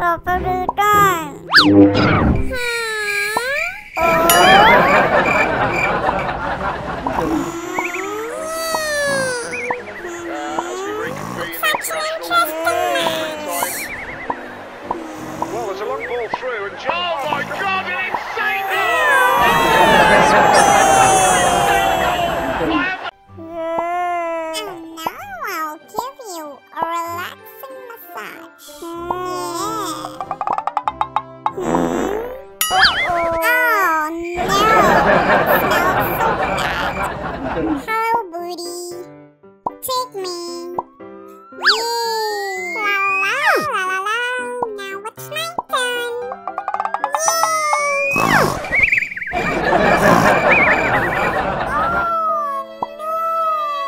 ตกกระเดือดได้ Hello, booty. Take me. Now it's my turn. Yay!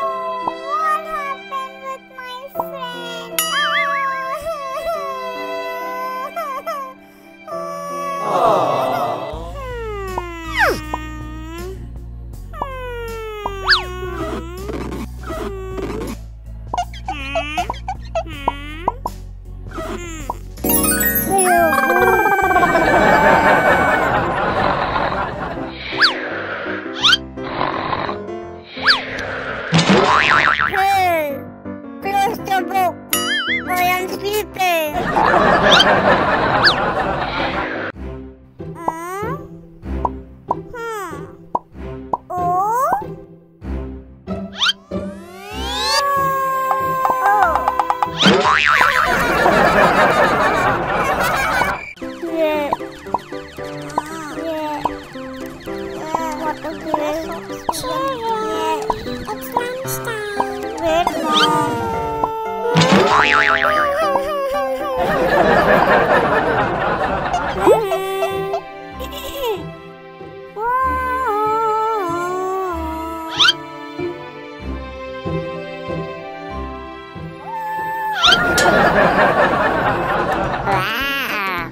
Oh, what happened with my friend? Hey, oh. oh. Betul bro Goyang Felipe eh. oh. Yeah. Yeah. What a Yeah. Wow,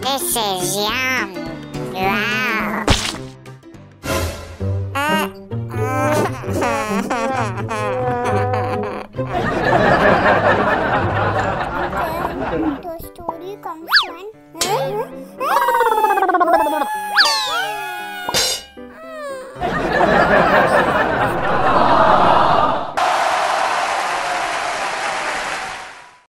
this is yum. Wow. com one.